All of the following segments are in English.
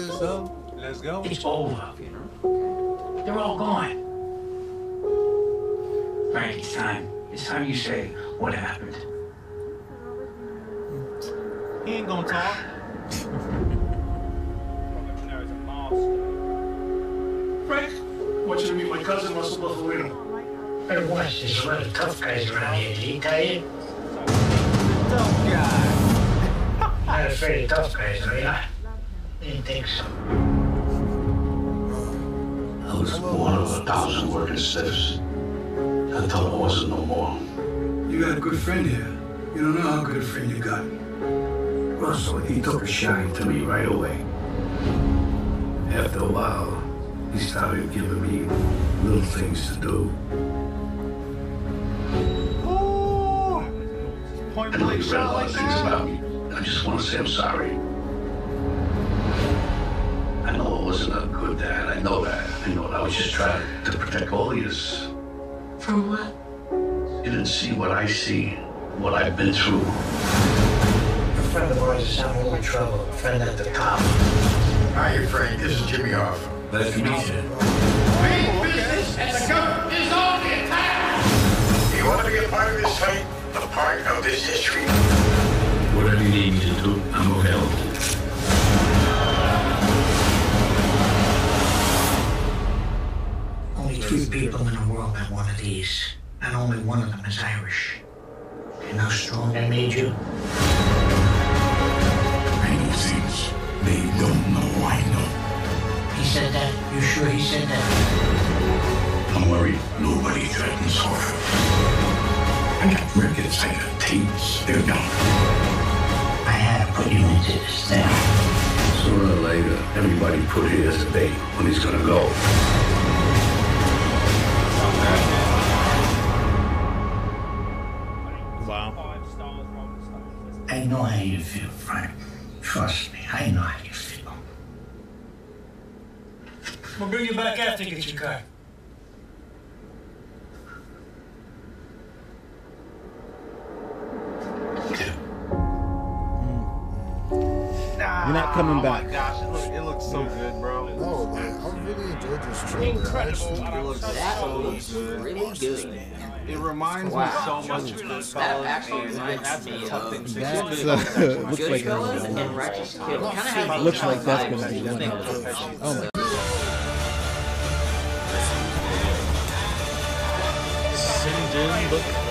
So let's go. It's over. They're all gone. Frank, it's time. It's time you say what happened. He ain't gonna talk. Frank, want you to meet my cousin, Russell Bufalino. Better watch, there's a lot of tough guys around here. Did he tell you? Tough guy. Not afraid of tough guys, are you? Didn't think so. I was one of a thousand working stiffs. Until I wasn't no more. You got a good friend here. You don't know how good a friend you got. Russell, he took a shine to me right away. After a while, he started giving me little things to do. Oh! Point I know blank he's read a lot of things about me. I just want to say I'm sorry. I know wasn't a good dad. I know that. I know that. I was just trying to protect all of you. From what? You didn't see what I see, what I've been through. A friend of ours is having a little trouble. A friend at the top. Hi, Frank. This is Jimmy Hoffa. Nice to meet you. Big business and the government is on the Do you want to be a part of this fight? A part of this history? Whatever you need me to do, I'm available. One of these, and only one of them is Irish. You know how strong that made you? I know things they don't know I know. He said that? You sure he said that? Don't worry, nobody threatens Harvard. I got records, I got tapes, they're gone. I had to put you into this thing. Sooner or later, everybody put his a date when he's gonna go. Wow. I know how you feel, Frank. Trust me, I know how you feel. We'll bring you back after you get your car. You're not coming oh back. my gosh, it, look, it looks so good, bro. No, man, I really enjoyed this trailer. Incredible. Actually, It looks That so looks good. really good. It reminds Wow. me so much of Goodfellas. That actually reminds me a tough of thing to That's, do. uh, looks like Goodfellas a- and Righteous Kill. Kind of has Looks like that's vibes gonna be to one think of of. those. Oh my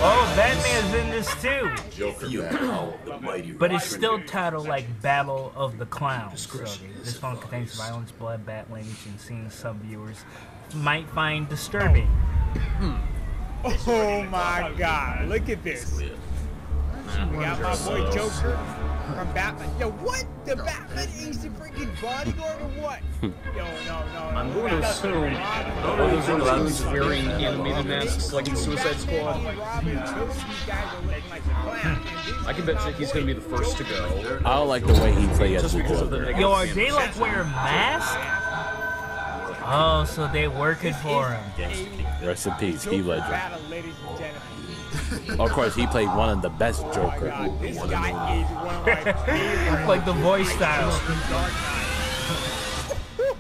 Oh, Batman's in this too. You the But it's still titled like Battle of the Clowns. So this film contains violence, blood, bat language, and scenes some viewers might find disturbing. Oh my god, look at this. We got my boy Joker from Batman. Yo, what? The Batman is the freaking bodyguard or what? Yo, no, no, no. I'm going to assume all those are those wearing animated masks like in Suicide Squad. I can bet you he's going to be the first to go. I don't like the way he played as Just because of the Yo, are they like wearing masks? Oh, so they working for him. Rest in peace, Heath Ledger. Battle, ladies and gentlemen. Of course, he played one of the best Oh Joker. god, this guy is one of my favorite. Like the voice style. Dark Knight.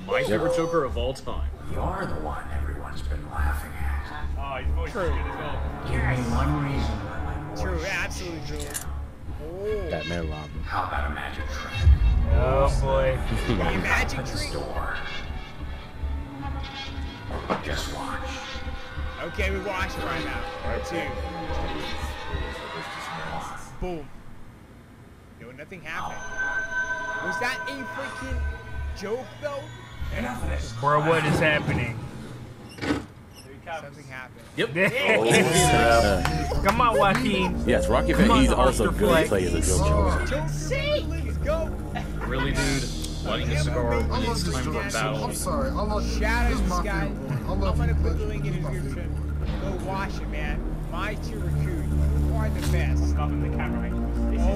My favorite Joker of all time. You're the one everyone's been laughing at. Oh, his voice is good as well. Give me one reason why my voice True, voice absolutely true. Oh, Batman Robin. How about a magic trick? Oh boy. the magic This trick. Door. Just watch. Okay, we watch right now. Part two. Boom. Yo, nothing happened. Was that a freaking joke though? Enough of this. Bro, what is happening? Something happened. Yep. Uh, Come on, Joaquin. yes, Rocky Come Fan, on, he's also Arthur good Fleck. at playing the Joker. Josie, let's go. Really, dude? Lighting a cigar I when love it's this time for direction. battle. I'm sorry. I love Shout this out is to my this guy. favorite one. I I'm love gonna Heath put the Ledger. link in He's the my favorite description. Go watch it, man. My Chiracu, you are the best. Oh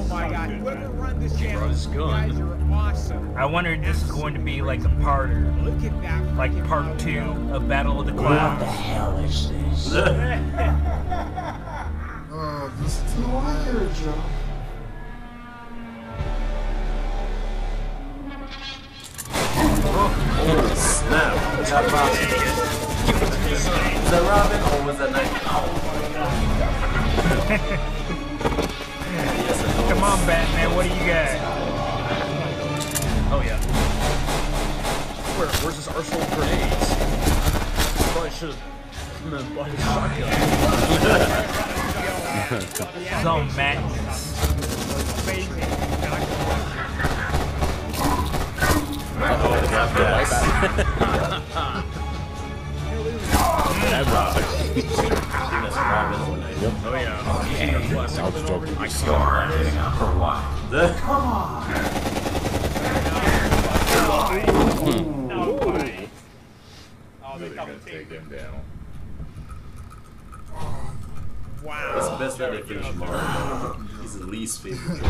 my god, whoever run this channel, brought his you gun. guys are awesome. I wonder if this is going to be like a parter, Look at that. like freaking part logo. two of Battle of the What the Clowns. hell is this? Oh, this is no wonder, Joe. Oh, snap. Robin. Is that Robin or was that? Come on, Batman, what do you got? Oh yeah. Where, where's this arsenal of grenades? Probably should have bought a shotgun. So madness. That Robin. Oh yeah. Kingdom Classic. I was joking. I saw it. For a while. Come on. Oh, take him down. Wow. It's the best that they finish Mario. He's his least favorite.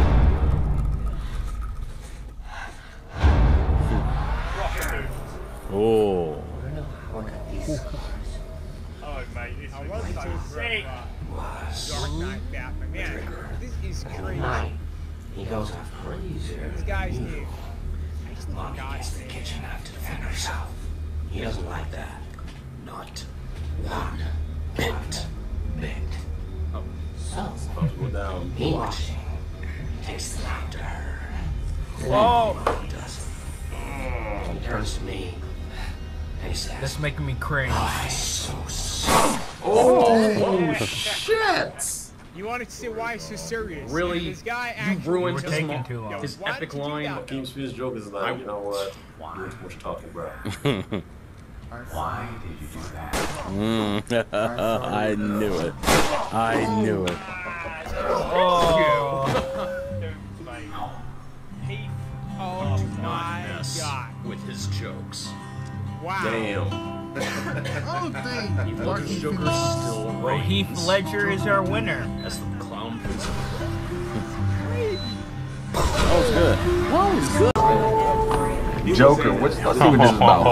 Mate, this I was so sick. Uh, dark Knight Batman. Man, this is crazy. He goes off crazy. These guys do. Mommy gets the kitchen out to defend herself. He doesn't like that. Not one bit. Bit. Oh. So, Go down. he watching. Takes them after her. Then Whoa. He does it. He turns to me. And he says, That's making me cringe. Oh, Why so soft? Oh, shit! You wanted to see why he's so serious. Really? This guy You actually. ruined We're his, taking too long. his Why epic did you do line. that? King Spears joke is like, you know what? You're doing too much talking, bro. Why did you do that? Mm. I knew it. I knew it. Oh. Oh my mess god. with his jokes. Wow. Damn. Oh, I don't think Ledger's Joker still Well, reigns Heath Ledger is our winner. That's the clown prince of That was good. Joker, what's the see what this is about?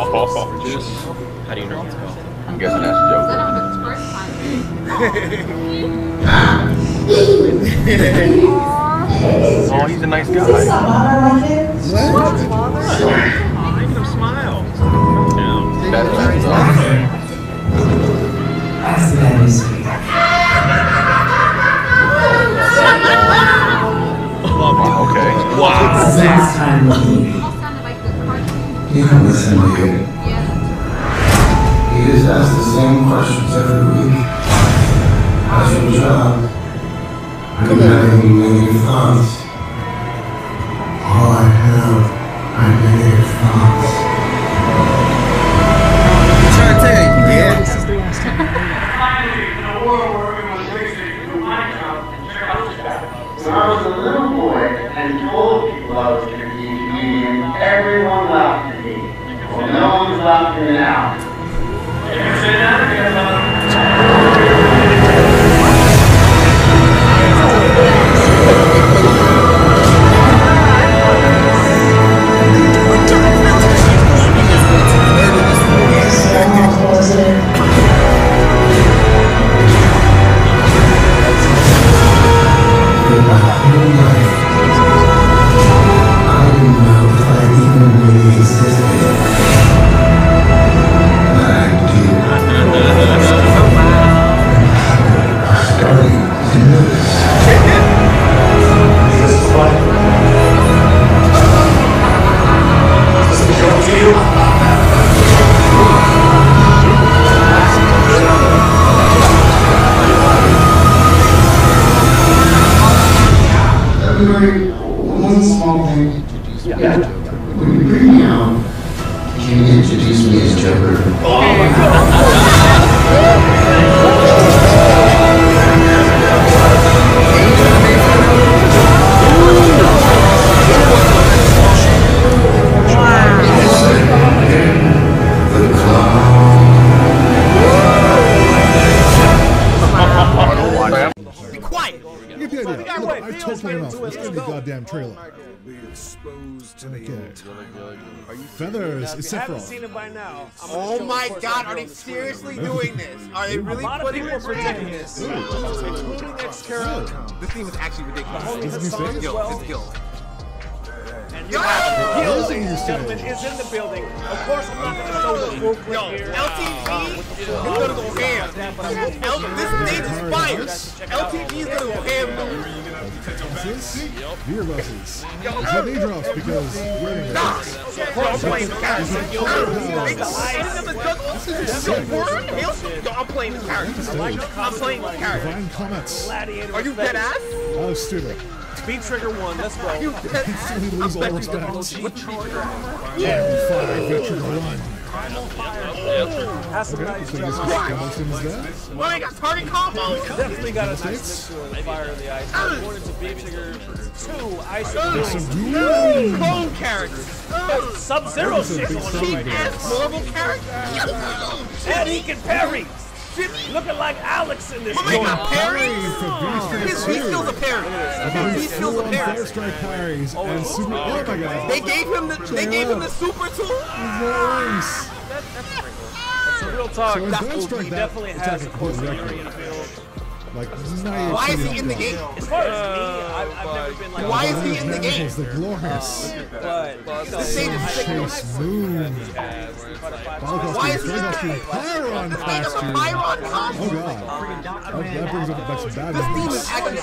How do you know it's called? I'm guessing that's Joker. Oh, he's a nice guy. Make listen to you. You just ask the same questions every week. How's your job? I'm having negative thoughts. All I have are negative thoughts. trying to tell. When I was a little boy and told people I was going to be a comedian, everyone one's now. Everybody, You get the idea. Look, I totally enough. Let's get in the goddamn trailer. Oh okay. Feathers, it's Sephiroth. it by now. Oh my god, are they seriously doing this? Are they really putting this in this? Including Xterra. This theme is actually ridiculous. Is it new face? Yo, this is yo. Yo! Yo! Gentleman is in the building. Of course, I'm not going to show the full clip Yo, here. LTG is gonna go ham. L- this stage is fire. LTG is gonna go ham. Buses? Beer buses. It's not dangerous because we're in Nah. this. I'm playing the character. Yo, Yo, I'm playing this character. I'm playing this character. Divine Comets. Are you dead ass? Oh, stupid. Speed trigger one. Let's go. You dead Instantly lose all respect. Yeah. Five veteran run. Has some Okay, nice so this is jump. Hamilton is there. Well, I got target combo. Definitely got a nice States? mixture of fire in the ice. According to Speed trigger two, ice Some blue. doom. Clone character. Sub Zero That's a shit big going on thing, right guys. now. Marvel character. And he can parry. Looking like Alex in this Oh my joint. god, Parry parry. for V His Street V skills 2. are parry. About His V skills four are on parry. Fire Strike parries and oh, super. Oh, oh my god. They gave him the they gave him the super tool. Nice. So real talk, So in Fire he Strike, that definitely attack has a a Like, Why is he in the game? As far as me, I've, I've never been like. Why is he in the game? The glorious. But The stage is sick. Chase Moon. Why is he in the game? Pyron He class does a tier. Pyron Oh god. That, that brings up back some bad This team memories. is acting